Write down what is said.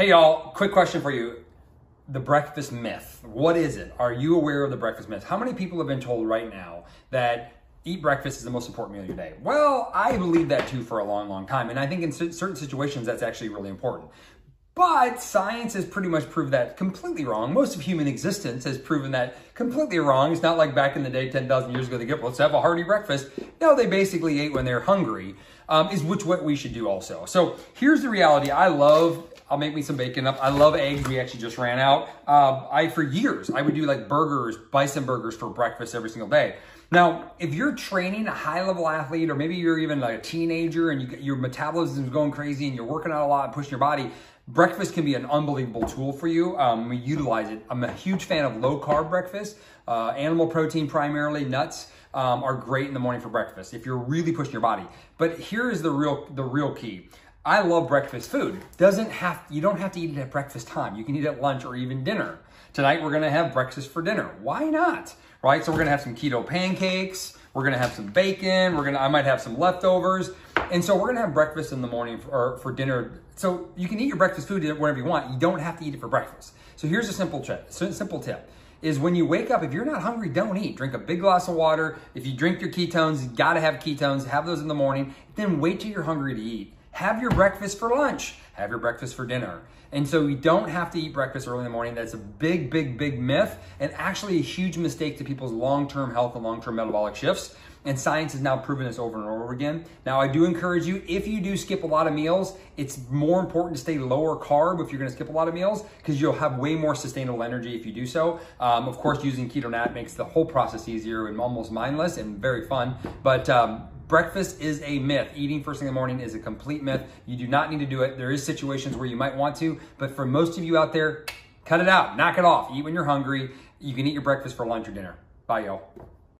Hey, y'all, quick question for you. The breakfast myth. What is it? Are you aware of the breakfast myth? How many people have been told right now that eat breakfast is the most important meal of your day? Well, I believe that too for a long, long time. And I think in certain situations, that's actually really important. But science has pretty much proved that completely wrong. Most of human existence has proven that completely wrong. It's not like back in the day, 10,000 years ago, they get, let's have a hearty breakfast. No, they basically ate when they're hungry, um, is which what we should do also. So here's the reality. I love I'll make me some bacon up. I love eggs. We actually just ran out. Um, I for years I would do like burgers, bison burgers for breakfast every single day. Now, if you're training a high level athlete, or maybe you're even like a teenager and you, your metabolism is going crazy and you're working out a lot and pushing your body, breakfast can be an unbelievable tool for you. Um, we utilize it. I'm a huge fan of low carb breakfast, uh, animal protein primarily, nuts. Um, are great in the morning for breakfast if you're really pushing your body. But here is the real the real key. I love breakfast food. Doesn't have you don't have to eat it at breakfast time. You can eat it at lunch or even dinner. Tonight we're gonna have breakfast for dinner. Why not? Right? So we're gonna have some keto pancakes. We're gonna have some bacon. We're gonna I might have some leftovers. And so we're gonna have breakfast in the morning for, or for dinner. So you can eat your breakfast food whenever you want. You don't have to eat it for breakfast. So here's a simple tip. Simple tip is when you wake up, if you're not hungry, don't eat. Drink a big glass of water. If you drink your ketones, you gotta have ketones. Have those in the morning. Then wait till you're hungry to eat. Have your breakfast for lunch. Have your breakfast for dinner. And so you don't have to eat breakfast early in the morning. That's a big, big, big myth and actually a huge mistake to people's long-term health and long-term metabolic shifts. And science has now proven this over and over again. Now, I do encourage you, if you do skip a lot of meals, it's more important to stay lower carb if you're gonna skip a lot of meals, because you'll have way more sustainable energy if you do so. Um, of course, using Keto Nat makes the whole process easier and almost mindless and very fun. But um, Breakfast is a myth. Eating first thing in the morning is a complete myth. You do not need to do it. There is situations where you might want to, but for most of you out there, cut it out, knock it off. Eat when you're hungry. You can eat your breakfast for lunch or dinner. Bye, y'all.